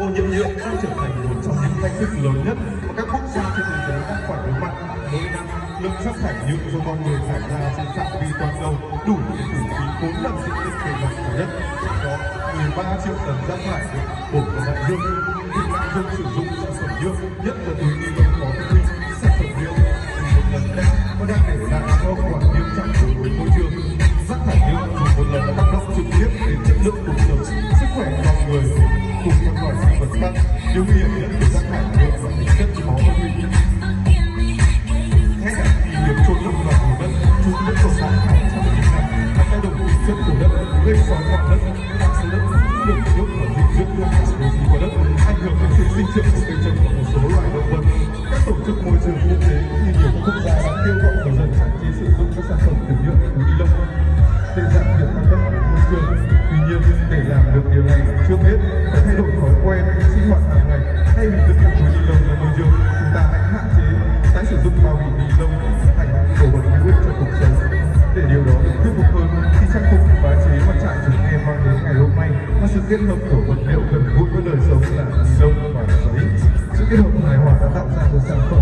ô nhiễm nhựa đang trở thành một trong những thách thức lớn nhất mà các quốc gia trên thế giới đang phải đối mặt. Mỗi năm, lượng rác thải nhựa do con người thải ra trên phạm vi toàn cầu đủ để phủ kín bốn lần diện tích bề mặt trái đất. Trong đó, 13 triệu tấn rác thải được đổ vào đại dương. Việc lạm dụng sử dụng sản phẩm nhựa, nhất là túi ni lông có tích sản phẩm nhựa dùng một lần cao và đang để lại hậu quả nghiêm trọng đối với môi trường. Rác thải nhựa dùng một lần tác động trực tiếp đến chất lượng cuộc sống, cùng loài sinh vật khác. Điều nguy của rác thải nhựa là tính chất khó phân hủy. Ngay cả khi việc trôn lấp vào hồ đất, chúng vẫn tồn tại hàng trăm nghìn năm và tính chất của đất, gây xói mòn đất, làm số đất được nước và dinh dưỡng luôn cả oxy của đất, ảnh hưởng đến sự sinh trưởng của cây trồng và một số loài động vật. Các tổ chức môi trường quốc tế như nhiều quốc gia đã kêu gọi đồng và môi trường. Chúng ta hãy hạn chế tái sử dụng bao bì ni lông thành đồ vật hữu ích cho cuộc sống. Để điều đó được thuyết phục hơn khi trang phục và chế mặt trại rừng em mang đến ngày hôm nay là sự kết hợp của vật liệu gần gũi với đời sống là ni lông và giấy. Sự kết hợp hài hòa đã tạo ra một sản phẩm